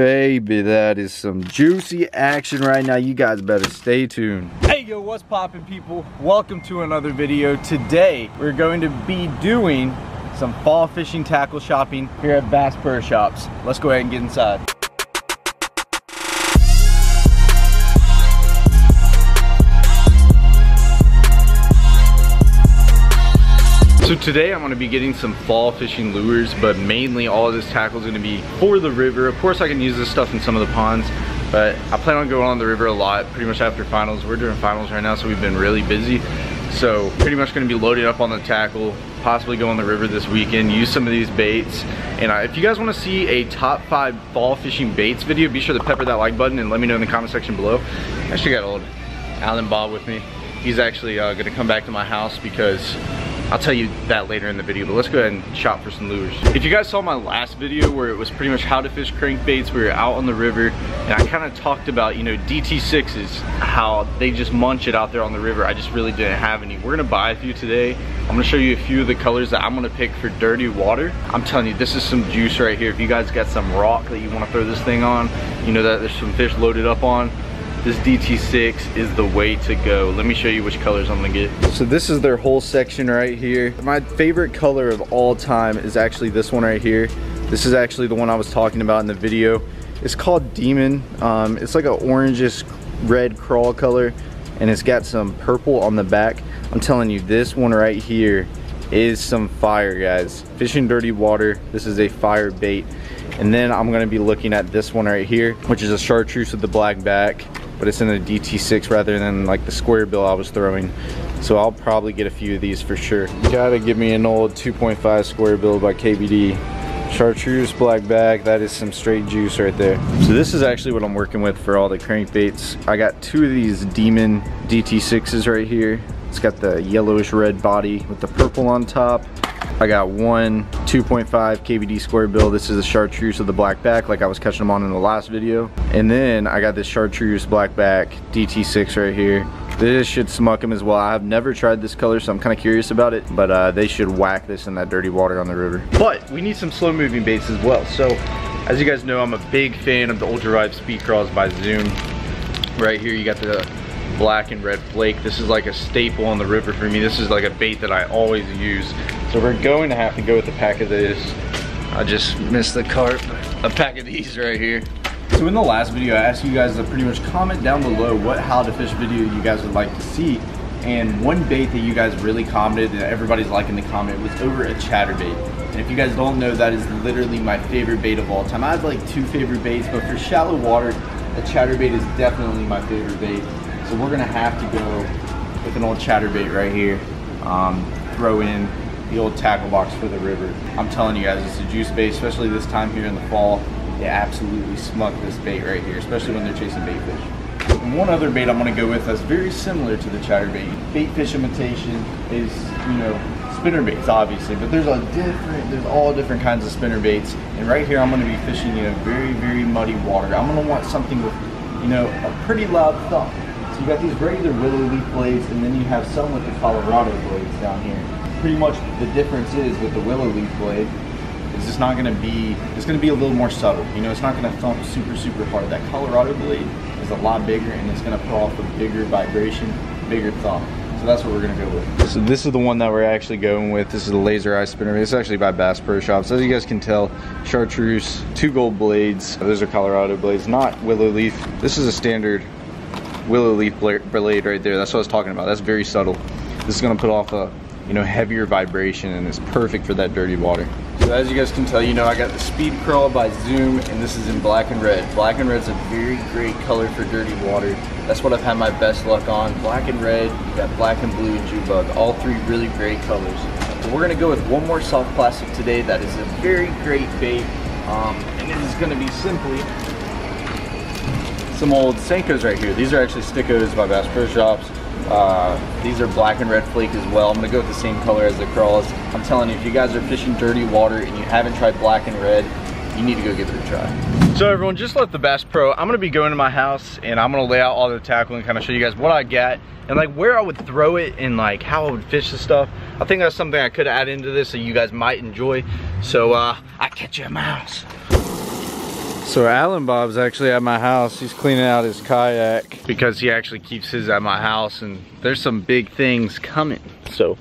Baby, that is some juicy action right now. You guys better stay tuned. Hey yo, what's poppin' people? Welcome to another video. Today, we're going to be doing some fall fishing tackle shopping here at Bass Pro Shops. Let's go ahead and get inside. So today I'm gonna be getting some fall fishing lures, but mainly all of this tackle is gonna be for the river. Of course I can use this stuff in some of the ponds, but I plan on going on the river a lot pretty much after finals. We're doing finals right now, so we've been really busy. So pretty much gonna be loading up on the tackle, possibly go on the river this weekend, use some of these baits. And uh, if you guys wanna see a top five fall fishing baits video, be sure to pepper that like button and let me know in the comment section below. I actually got old Alan Bob with me. He's actually uh, gonna come back to my house because I'll tell you that later in the video, but let's go ahead and shop for some lures. If you guys saw my last video where it was pretty much how to fish crankbaits, we were out on the river, and I kind of talked about, you know, DT6s, how they just munch it out there on the river. I just really didn't have any. We're gonna buy a few today. I'm gonna show you a few of the colors that I'm gonna pick for dirty water. I'm telling you, this is some juice right here. If you guys got some rock that you wanna throw this thing on, you know that there's some fish loaded up on, this DT6 is the way to go. Let me show you which colors I'm gonna get. So this is their whole section right here. My favorite color of all time is actually this one right here. This is actually the one I was talking about in the video. It's called Demon. Um, it's like an orangish red crawl color and it's got some purple on the back. I'm telling you, this one right here is some fire, guys. Fishing dirty water, this is a fire bait. And then I'm gonna be looking at this one right here, which is a chartreuse with the black back but it's in a DT6 rather than like the square bill I was throwing. So I'll probably get a few of these for sure. Gotta give me an old 2.5 square bill by KVD. Chartreuse black bag, that is some straight juice right there. So this is actually what I'm working with for all the crankbaits. I got two of these Demon DT6s right here. It's got the yellowish red body with the purple on top. I got one 2.5 KVD square bill. This is a chartreuse of the black back like I was catching them on in the last video. And then I got this chartreuse black back DT6 right here. This should smuck them as well. I've never tried this color, so I'm kind of curious about it. But uh, they should whack this in that dirty water on the river. But we need some slow moving baits as well. So as you guys know, I'm a big fan of the Ultra Vibe Speed Craws by Zoom. Right here, you got the black and red flake. This is like a staple on the river for me. This is like a bait that I always use. So we're going to have to go with a pack of this. I just missed the cart, a pack of these right here. So in the last video, I asked you guys to pretty much comment down below what how to fish video you guys would like to see. And one bait that you guys really commented and everybody's liking the comment was over a chatterbait. And if you guys don't know, that is literally my favorite bait of all time. I have like two favorite baits, but for shallow water, a chatterbait is definitely my favorite bait. So we're gonna have to go with an old chatterbait right here. Um, throw in the old tackle box for the river. I'm telling you guys, it's a juice bait, especially this time here in the fall. They absolutely smuck this bait right here, especially when they're chasing bait fish. And one other bait I'm gonna go with that's very similar to the chatterbait. Bait fish imitation is, you know, spinner baits obviously, but there's a different, there's all different kinds of spinner baits. And right here I'm gonna be fishing in a very, very muddy water. I'm gonna want something with, you know, a pretty loud thump. So you got these regular willow leaf blades and then you have some with the Colorado blades down here pretty much the difference is with the willow leaf blade is it's not to be it's to be a little more subtle. You know it's not to thump super super hard. That colorado blade is a lot bigger and it's to put off a bigger vibration bigger thump. So that's what we're to go with. So this is the one that we're actually going with. This is the laser eye spinner. It's actually by bass pro shops. As you guys can tell chartreuse two gold blades. Those are colorado blades not willow leaf. This is a standard willow leaf blade right there. That's what i was talking about. That's very subtle. This is to put off a you know, heavier vibration and it's perfect for that dirty water. So as you guys can tell, you know, I got the Speed Craw by Zoom and this is in black and red. Black and red's a very great color for dirty water. That's what I've had my best luck on. Black and red, you got black and blue and Junebug. All three really great colors. But we're gonna go with one more soft plastic today that is a very great bait. Um, and it is gonna be simply some old Senkos right here. These are actually Stickos by Bass Pro Shops. Uh, these are black and red flake as well. I'm gonna go with the same color as the crawls. I'm telling you, if you guys are fishing dirty water and you haven't tried black and red, you need to go give it a try. So everyone, just let the Bass Pro, I'm gonna be going to my house and I'm gonna lay out all the tackle and kind of show you guys what I got and like where I would throw it and like how I would fish the stuff. I think that's something I could add into this that you guys might enjoy. So uh, I catch you at a mouse. So Alan Bob's actually at my house. He's cleaning out his kayak because he actually keeps his at my house and there's some big things coming. So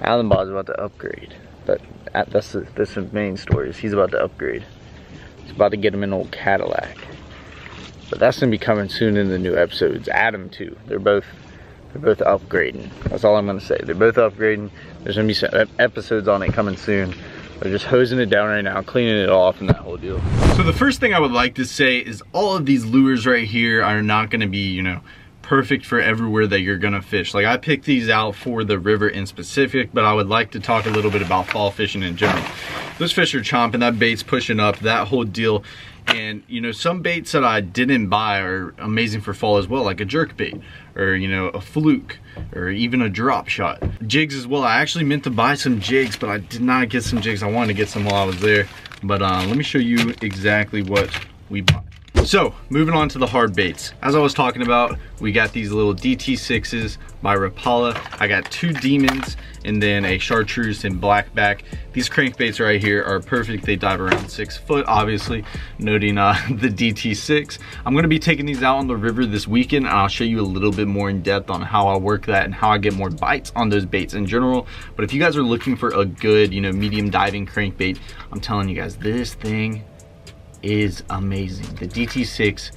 Alan Bob's about to upgrade. But that's the, that's the main story is he's about to upgrade. He's about to get him an old Cadillac. But that's gonna be coming soon in the new episodes. Adam too. They're both they're both upgrading. That's all I'm gonna say. They're both upgrading. There's gonna be some episodes on it coming soon. They're just hosing it down right now, cleaning it off and that whole deal. So the first thing I would like to say is all of these lures right here are not gonna be, you know, perfect for everywhere that you're gonna fish. Like I picked these out for the river in specific, but I would like to talk a little bit about fall fishing in general. Those fish are chomping, that bait's pushing up, that whole deal. And you know, some baits that I didn't buy are amazing for fall as well, like a jerk bait or you know, a fluke or even a drop shot. Jigs as well. I actually meant to buy some jigs, but I did not get some jigs. I wanted to get some while I was there. But uh, let me show you exactly what we bought. So, moving on to the hard baits. As I was talking about, we got these little DT6s by Rapala. I got two demons and then a chartreuse and blackback. These crankbaits right here are perfect. They dive around six foot, obviously, noting uh, the DT6. I'm gonna be taking these out on the river this weekend and I'll show you a little bit more in depth on how I work that and how I get more bites on those baits in general. But if you guys are looking for a good, you know, medium diving crankbait, I'm telling you guys, this thing is amazing. The DT6,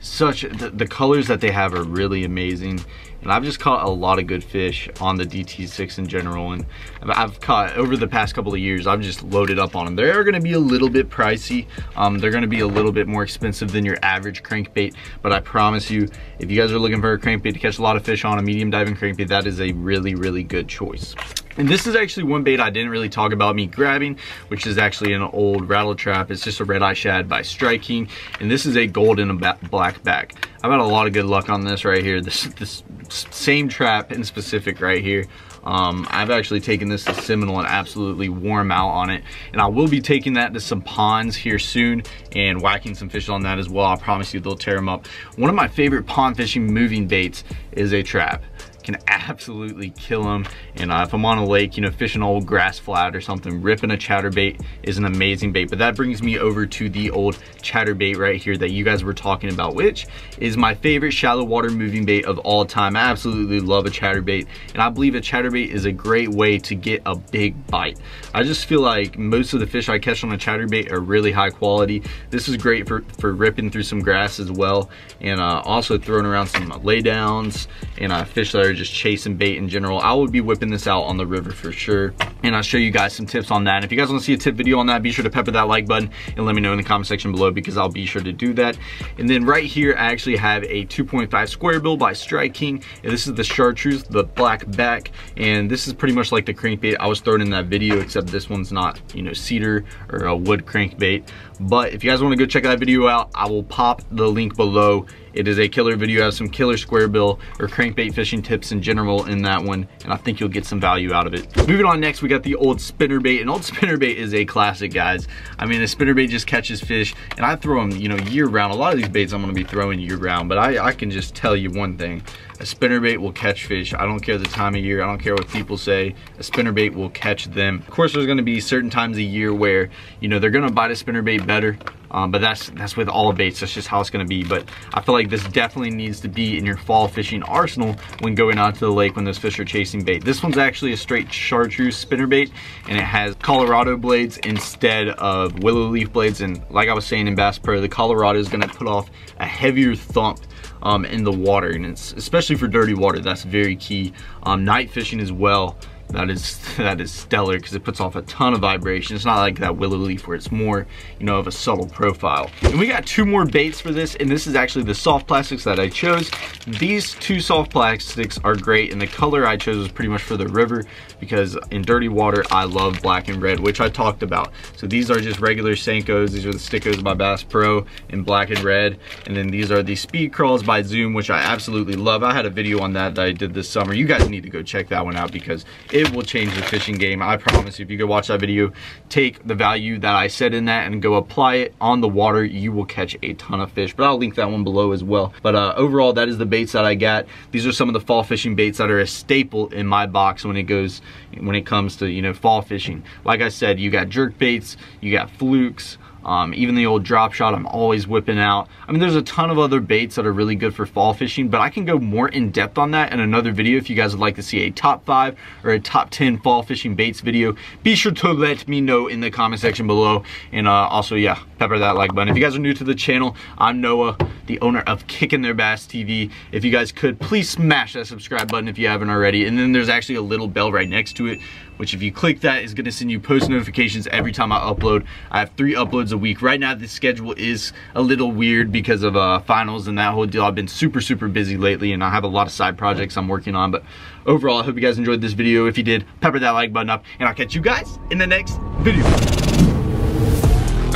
such, the, the colors that they have are really amazing. And I've just caught a lot of good fish on the DT6 in general. And I've caught, over the past couple of years, I've just loaded up on them. They are gonna be a little bit pricey. Um, they're gonna be a little bit more expensive than your average crankbait. But I promise you, if you guys are looking for a crankbait to catch a lot of fish on, a medium diving crankbait, that is a really, really good choice. And this is actually one bait I didn't really talk about me grabbing, which is actually an old rattle trap. It's just a red eye shad by Strike King. And this is a gold and a black back. I've had a lot of good luck on this right here. This, this same trap in specific right here. Um, I've actually taken this to Seminole and absolutely warm out on it. And I will be taking that to some ponds here soon and whacking some fish on that as well. I promise you they'll tear them up. One of my favorite pond fishing moving baits is a trap can absolutely kill them. And uh, if I'm on a lake, you know, fishing old grass flat or something, ripping a chatterbait is an amazing bait. But that brings me over to the old chatterbait right here that you guys were talking about, which is my favorite shallow water moving bait of all time. I absolutely love a chatterbait. And I believe a chatterbait is a great way to get a big bite. I just feel like most of the fish I catch on a chatterbait are really high quality. This is great for, for ripping through some grass as well. And uh, also throwing around some laydowns and uh, fish that are just chasing bait in general. I would be whipping this out on the river for sure. And I'll show you guys some tips on that. And if you guys want to see a tip video on that, be sure to pepper that like button and let me know in the comment section below because I'll be sure to do that. And then right here, I actually have a 2.5 square bill by Strike King. And this is the chartreuse, the black back. And this is pretty much like the crankbait I was throwing in that video, except this one's not, you know, cedar or a wood crankbait. But if you guys want to go check that video out, I will pop the link below it is a killer video, has some killer square bill or crankbait fishing tips in general in that one, and I think you'll get some value out of it. Moving on next, we got the old spinnerbait. An old spinnerbait is a classic, guys. I mean, a spinnerbait just catches fish, and I throw them, you know, year round. A lot of these baits I'm gonna be throwing year round, but I, I can just tell you one thing. A spinnerbait will catch fish. I don't care the time of year. I don't care what people say. A spinnerbait will catch them. Of course, there's gonna be certain times a year where, you know, they're gonna bite a spinnerbait better. Um, but that's that's with all baits. That's just how it's gonna be. But I feel like this definitely needs to be in your fall fishing arsenal when going out to the lake when those fish are chasing bait. This one's actually a straight chartreuse spinner bait, and it has Colorado blades instead of willow leaf blades. And like I was saying in Bass Pro, the Colorado is gonna put off a heavier thump um, in the water and it's especially for dirty water that's very key um, night fishing as well that is that is stellar because it puts off a ton of vibration. It's not like that willow leaf where it's more, you know, of a subtle profile. And we got two more baits for this, and this is actually the soft plastics that I chose. These two soft plastics are great, and the color I chose was pretty much for the river because in dirty water, I love black and red, which I talked about. So these are just regular Senkos. These are the Stickos by Bass Pro in black and red. And then these are the Speed Craws by Zoom, which I absolutely love. I had a video on that that I did this summer. You guys need to go check that one out because it will change the fishing game. I promise if you go watch that video, take the value that I said in that and go apply it on the water, you will catch a ton of fish. But I'll link that one below as well. But uh, overall, that is the baits that I got. These are some of the fall fishing baits that are a staple in my box when it goes when it comes to, you know, fall fishing. Like I said, you got jerk baits, you got flukes, um, even the old drop shot I'm always whipping out. I mean, there's a ton of other baits that are really good for fall fishing, but I can go more in depth on that in another video if you guys would like to see a top five or a top 10 fall fishing baits video. Be sure to let me know in the comment section below. And uh, also, yeah, pepper that like button. If you guys are new to the channel, I'm Noah, the owner of Kicking Their Bass TV. If you guys could, please smash that subscribe button if you haven't already. And then there's actually a little bell right next to it which if you click that is gonna send you post notifications every time I upload. I have three uploads a week. Right now the schedule is a little weird because of uh, finals and that whole deal. I've been super, super busy lately and I have a lot of side projects I'm working on. But overall, I hope you guys enjoyed this video. If you did, pepper that like button up and I'll catch you guys in the next video.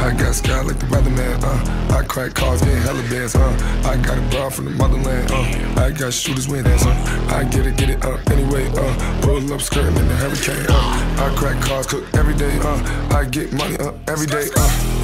I got sky like the motherman, uh. I crack cars, getting hella bands, uh. I got a bra from the motherland, uh. I got shooters with ass, uh. I get it, get it, uh. Anyway, uh. Pull up skirting in the hurricane, uh. I crack cars, cook every day, uh. I get money, uh. Every day, uh.